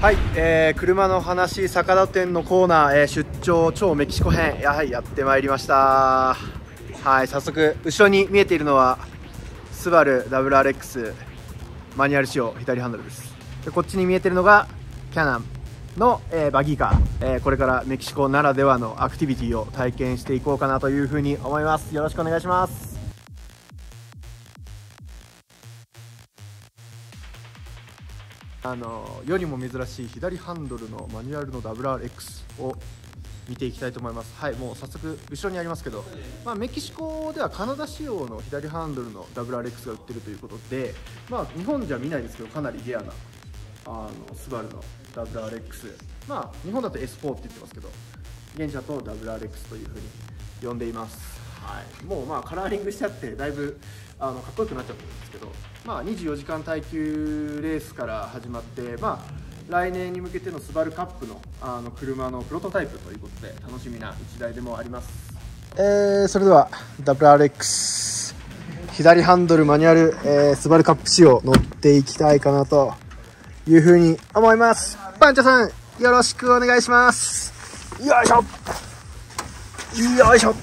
はい、えー、車の話坂田店のコーナー、えー、出張超メキシコ編やはりやってまいりました。はい早速後ろに見えているのはスバル WRX マニュアル仕様左ハンドルです。でこっちに見えてるのがキャナンの、えー、バギーカー、えー、これからメキシコならではのアクティビティを体験していこうかなというふうに思います。よろしくお願いします。あの世にも珍しい左ハンドルのマニュアルの WRX を見ていきたいと思います。はいもう早速後ろにありますけど、まあ、メキシコではカナダ仕様の左ハンドルの WRX が売ってるということで、まあ、日本じゃ見ないですけどかなりレアなあのスバルの WRX まあ日本だと S4 って言ってますけど現地だと WRX というふうに呼んでいます。はい、もうまあカラーリングしちゃってだいぶあのかっこよくなっちゃってるんですけど、まあ、24時間耐久レースから始まって、まあ、来年に向けてのスバルカップのあの車のプロトタイプということで楽しみな一台でもあります、えー、それでは WRX 左ハンドルマニュアル、えー、スバルカップ仕様乗っていきたいかなというふうに思います。パンチャさんよろしくお願いします。よいしょ。よいしょ。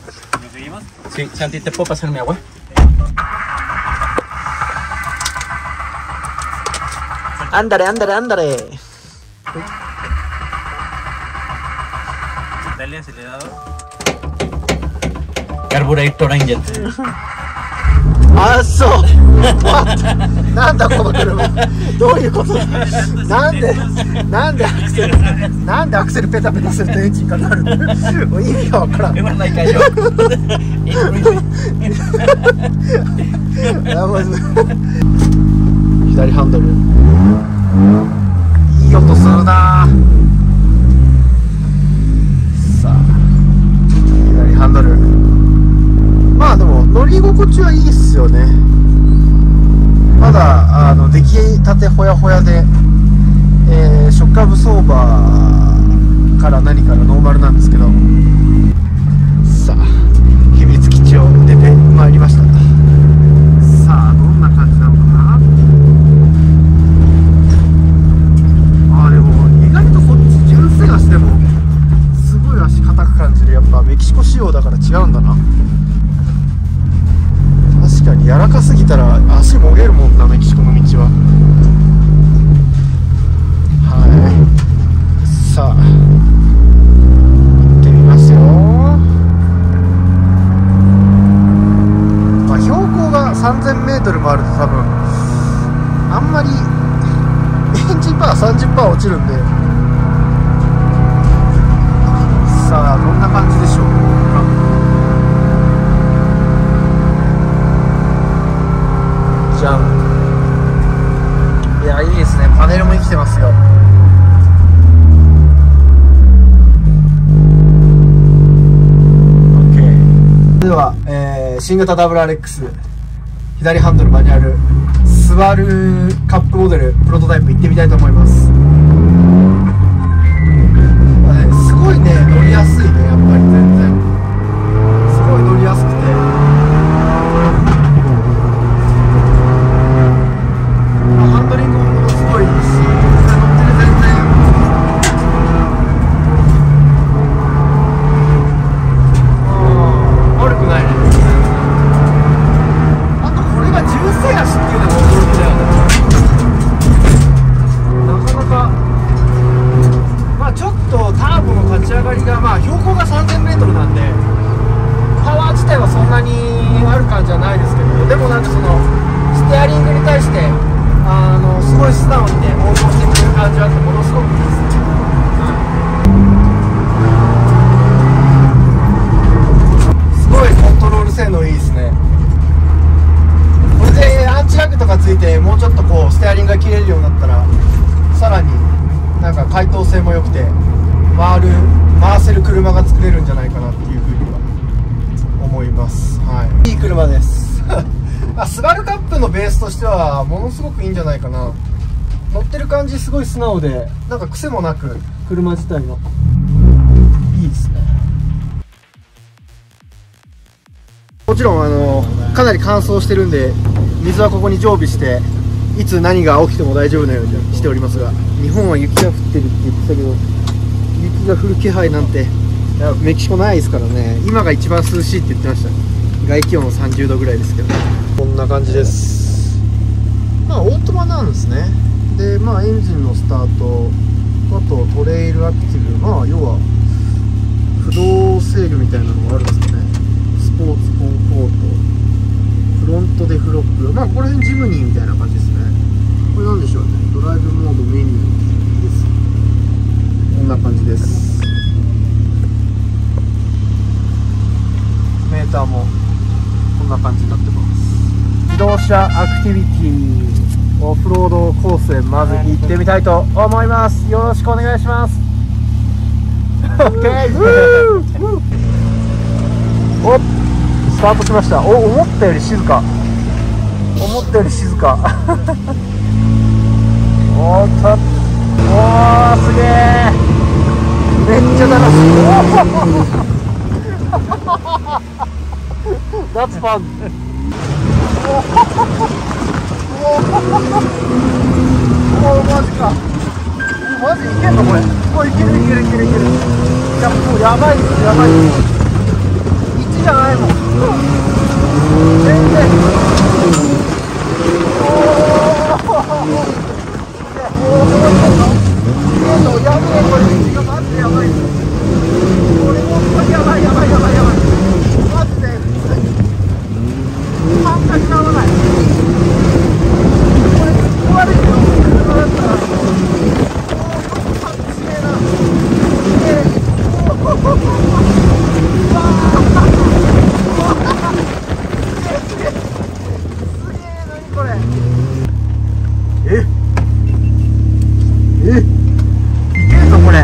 Sí, Santi, ¿te puedo pasar mi agua? でなんでアクセルなんでアクセルペタペタするとエンジンかかるもう意味がわからん左ハンドル。いい音するなさあ左ハンドル。まあでも乗り心地はいいっすよね。まだあの出来たてほやほやで、えー、ショックアブソーバーから何からノーマルなんですけどごい足硬く感じるやっぱメキシコ仕様だから違うんだな。確かに柔らかすぎたら足もげるもんなメキシコの道は。はい。さあ。行ってみますよ。まあ標高が 3000m もあると多分あんまりエンジンパワー30%落ちるんでどんな感じでしょうか？じゃん。いやいいですね。パネルも生きてますよ。では、えー、新型 WRX 左ハンドルマニュアルスバルカップモデルプロトタイプ行ってみたいと思いますベースとしてはものすごくいいんじゃないかな。乗ってる感じすごい素直でなんか癖もなく。車自体のいいですね。もちろんあのかなり乾燥してるんで水はここに常備していつ何が起きても大丈夫なようにしておりますが日本は雪が降ってるって言ってたけど雪が降る気配なんてメキシコないですからね。今が一番涼しいって言ってました。外気温も30度ぐらいですけど。こんな感じですまあオートマなんですね。でまあエンジンのスタートあとトレイルアクティブまあ要は不動制御みたいなのがあるんですかね。スポーツコンフォート。フロントデフロップまあこの辺ジムニーみたいな感じですね。これなんでしょうね。ドライブモードメニューです。こんな感じです。メーターもこんな感じになってます。自動車アクティビティ。オフロードコースへまず行ってみたいと思います。よろしくお願いします。おスタートしました。お思ったより静か。思ったより静か。おっと。おーすげえめっちゃ楽しい。お That's fun おおマジか。マジいけんのこれおいけるいけるいける。いけるいやもうやばいですやばいです1じゃないもん全然。おおおおやべえこれ。がマジでやばいこれ本当にやばいやばいやばいやばいマジで半端に合わないこれ壊れてる車だったらおおすげえなすげえおおわあすげえ何これええいけるぞこれ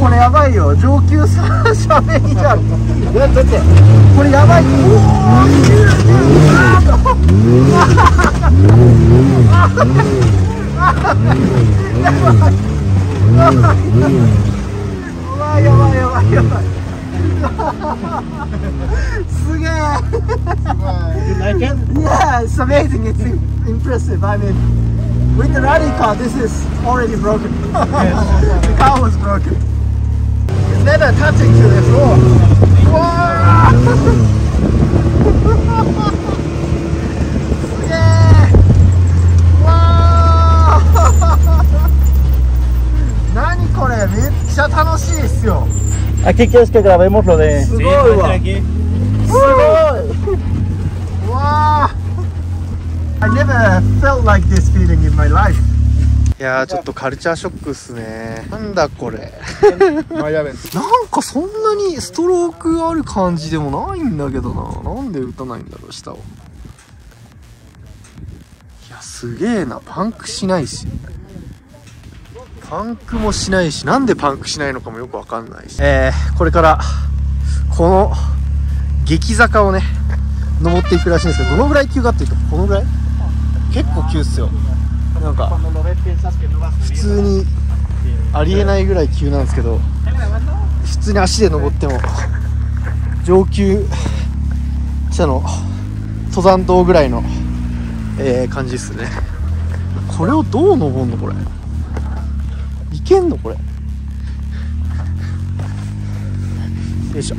これやばいよ上級者しゃべりじゃんいやだってこれやばいおおいけるあーっとうわやばいやばいやばいすげえ You like it? Yeah, it's amazing. It's impressive. I mean, with the rally car, this is already broken. the car was broken. It's never touching to the floor. Whoa! すげえわー何これめっちゃ楽しいっすよ Aquí quieres que grabemos lo de. すごいわ aquí. すごいわあ I never felt like this feeling in my life いやーちょっとカルチャーショックっすね。なんだこれ。なんかそんなにストロークある感じでもないんだけどな。なんで打たないんだろう下を。いやすげえな。パンクしないし。パンクもしないし。なんでパンクしないのかもよくわかんないし。えー、これからこの激坂をね登っていくらしいんですけどどのぐらい急かっていうとこのぐらい？結構急っすよなんか普通にありえないぐらい急なんですけど普通に足で登っても上級者の登山道ぐらいの、えー感じですね。これをどう登るのこれ？いけんのこれ？よいしょ。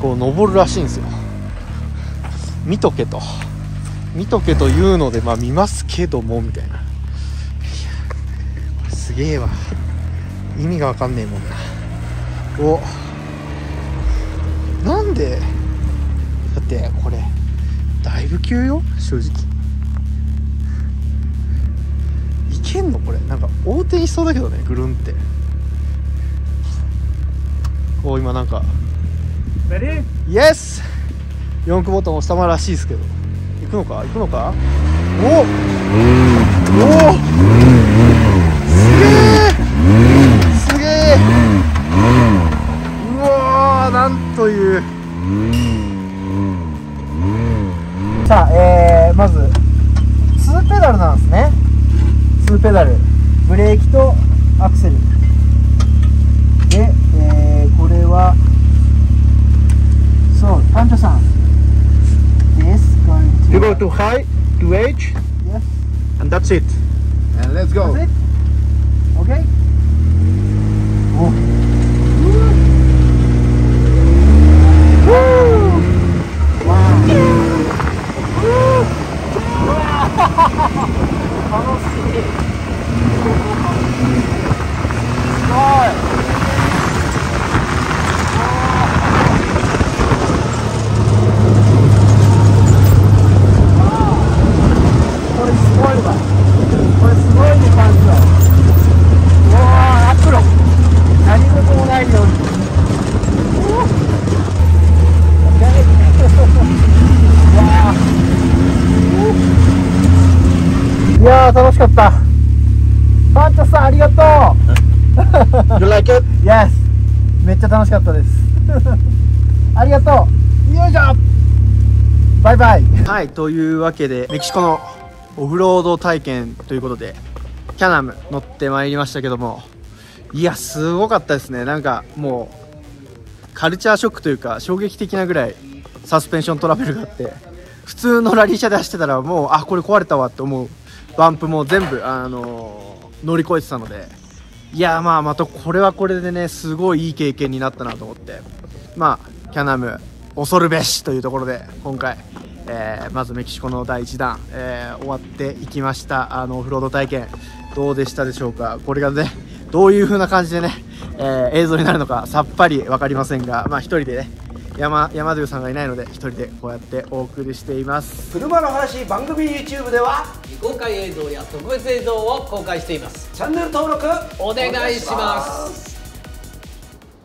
こう登るらしいんですよ。見とけと。見とけというのでまあ見ますけどもみたいな。いやこれすげえわ。意味がわかんねえもんな。お。なんでだってこれだいぶ急よ？正直。いけんのこれ？なんか横転しそうだけどねぐるんって。こう今なんか?イエス四駆ボタン押したまらしいですけど。行くのか？行くのか？おおおすげえ！すげえ！うわなんという。さあ、えー、まず2ペダルなんですね。2ペダル。ブレーキとアクセル。で、えー、これはそう、パンチョさん。You go to high, to H. Yes. And that's it. And let's go. That's it? Okay. Oh. 楽しかった。パンチョさんありがとう。you like it? Yes. めっちゃ楽しかったです。ありがとう。よいしょ。バイバイ。はいというわけでメキシコのオフロード体験ということでキャナム乗ってまいりましたけどもいやすごかったですねなんかもうカルチャーショックというか衝撃的なぐらいサスペンショントラベルがあって普通のラリー車で走ってたらもうあこれ壊れたわって思うバンプも全部、あの乗り越えてたので。いやまあまたこれはこれでねすごいいい経験になったなと思って。まあキャナム恐るべしというところで今回、えーまずメキシコの第1弾、えー終わっていきました。あのオフロード体験どうでしたでしょうか？これがねどういう風な感じでね、えー映像になるのかさっぱり分かりませんがまあ一人でね山山ドゥさんがいないので一人でこうやってお送りしています。車の話番組 YouTube では未公開映像や特別映像を公開しています。チャンネル登録お願いします